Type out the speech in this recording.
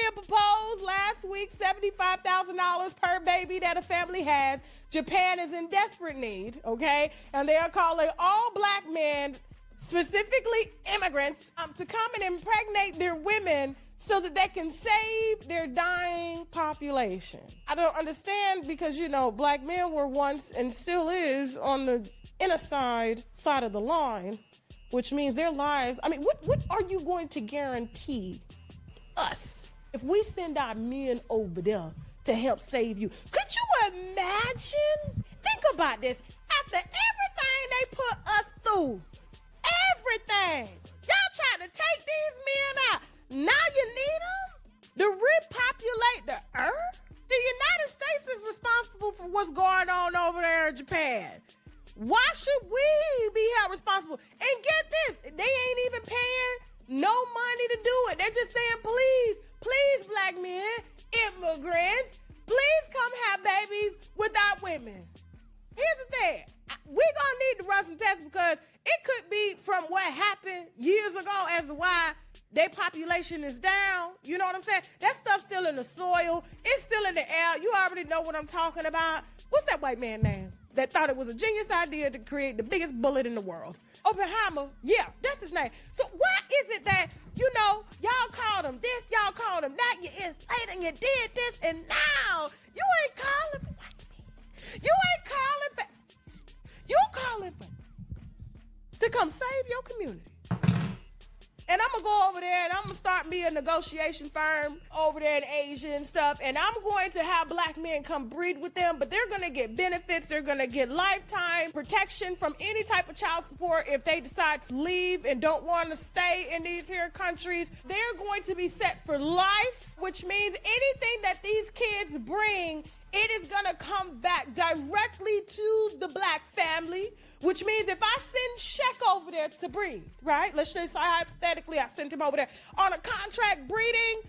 Korea proposed last week $75,000 per baby that a family has. Japan is in desperate need, okay? And they are calling all black men, specifically immigrants, um, to come and impregnate their women so that they can save their dying population. I don't understand because, you know, black men were once and still is on the inner side side of the line, which means their lives. I mean, what, what are you going to guarantee us if we send our men over there to help save you? Could you imagine? Think about this. After everything they put us through, everything, y'all trying to take these men out. Now you need them to repopulate the earth? The United States is responsible for what's going on over there in Japan. Why should we be held responsible? And get this, they ain't even paying no money to do it. They're just saying, women. Here's the thing. We're gonna need to run some tests because it could be from what happened years ago as to why their population is down. You know what I'm saying? That stuff's still in the soil. It's still in the air. You already know what I'm talking about. What's that white man name that thought it was a genius idea to create the biggest bullet in the world? Oppenheimer. Yeah, that's his name. So why is it that you know y'all called him this, y'all called him that, you enslaved and you did this, and now come save your community. And I'm gonna go over there and I'm gonna start me a negotiation firm over there in Asia and stuff. And I'm going to have black men come breed with them, but they're gonna get benefits. They're gonna get lifetime protection from any type of child support if they decide to leave and don't want to stay in these here countries. They're going to be set for life, which means anything that these kids bring it is going to come back directly to which means if I send Sheck over there to breed, right? Let's just say hypothetically I sent him over there on a contract breeding,